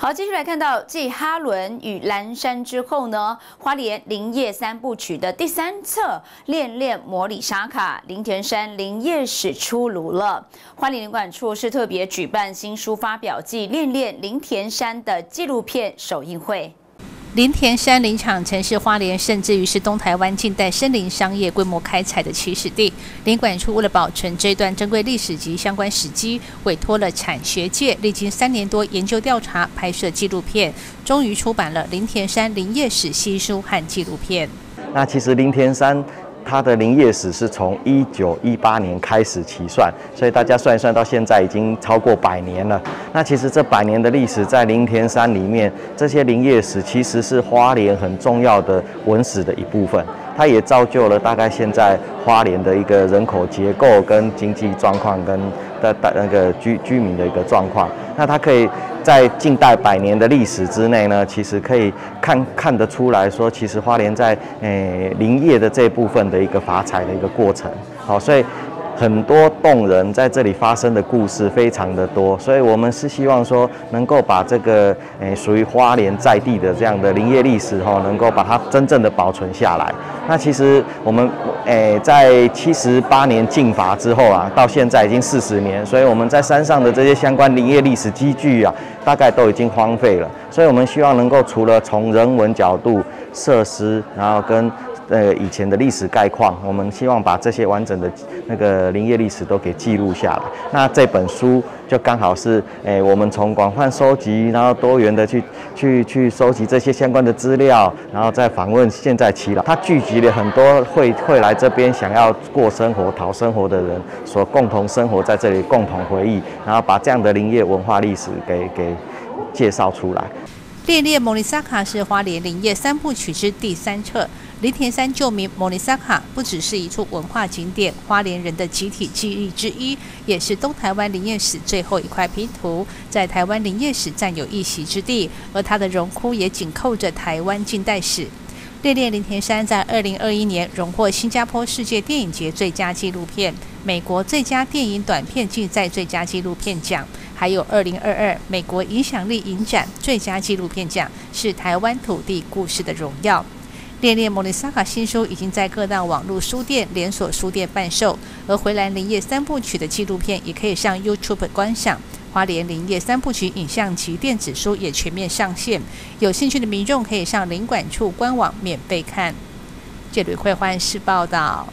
好，继续来看到继哈伦与蓝山之后呢，花莲林业三部曲的第三册《恋恋魔里沙卡》林田山林业史出炉了。花莲林管处是特别举办新书发表暨《恋恋林田山》的纪录片首映会。林田山林场曾是花莲，甚至于是东台湾近代森林商业规模开采的起始地。林管处为了保存这段珍贵历史及相关史迹，委托了产学界历经三年多研究调查，拍摄纪录片，终于出版了林田山林业史新书和纪录片。那其实林田山。它的林业史是从一九一八年开始起算，所以大家算一算，到现在已经超过百年了。那其实这百年的历史，在林田山里面，这些林业史其实是花莲很重要的文史的一部分。它也造就了大概现在花莲的一个人口结构跟经济状况跟的的那个居居民的一个状况。那它可以在近代百年的历史之内呢，其实可以看看得出来说，其实花莲在诶林业的这部分的一个发财的一个过程。好，所以。很多动人在这里发生的故事非常的多，所以我们是希望说能够把这个诶属于花莲在地的这样的林业历史哈，能够把它真正的保存下来。那其实我们诶在七十八年禁伐之后啊，到现在已经四十年，所以我们在山上的这些相关林业历史积聚啊，大概都已经荒废了。所以我们希望能够除了从人文角度设施，然后跟呃，以前的历史概况，我们希望把这些完整的那个林业历史都给记录下来。那这本书就刚好是，诶，我们从广泛收集，然后多元的去去去收集这些相关的资料，然后再访问现在耆老，它聚集了很多会会来这边想要过生活、讨生活的人，所共同生活在这里，共同回忆，然后把这样的林业文化历史给给介绍出来。烈烈莫里萨卡是花莲林业三部曲之第三册。林田山旧名莫尼萨卡不只是一处文化景点，花莲人的集体记忆之一，也是东台湾林业史最后一块拼图，在台湾林业史占有一席之地。而它的荣枯也紧扣着台湾近代史。列列林田山在二零二一年荣获新加坡世界电影节最佳纪录片、美国最佳电影短片竞赛最佳纪录片奖，还有二零二二美国影响力影展最佳纪录片奖，是台湾土地故事的荣耀。《恋恋莫里萨卡》新书已经在各大网络书店、连锁书店贩售，而回蓝林业三部曲的纪录片也可以上 YouTube 观赏。花莲林业三部曲影像及电子书也全面上线，有兴趣的民众可以上领管处官网免费看。这里会换是报道。